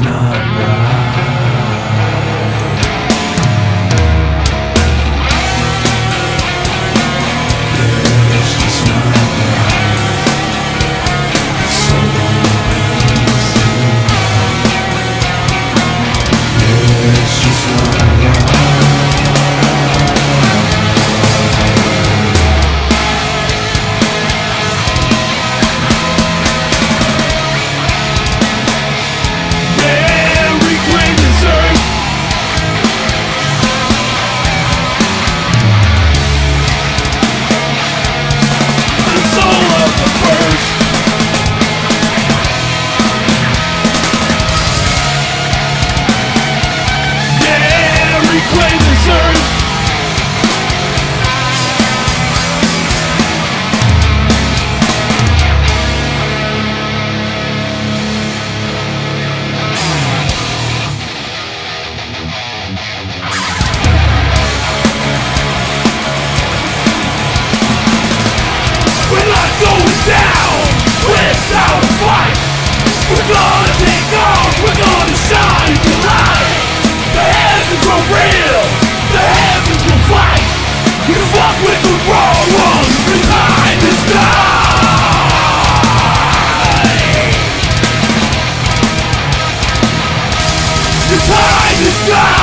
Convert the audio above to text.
not right. It's our fight We're gonna take off We're gonna shine The heavens real The heavens will fight You fuck with the wrong time is done.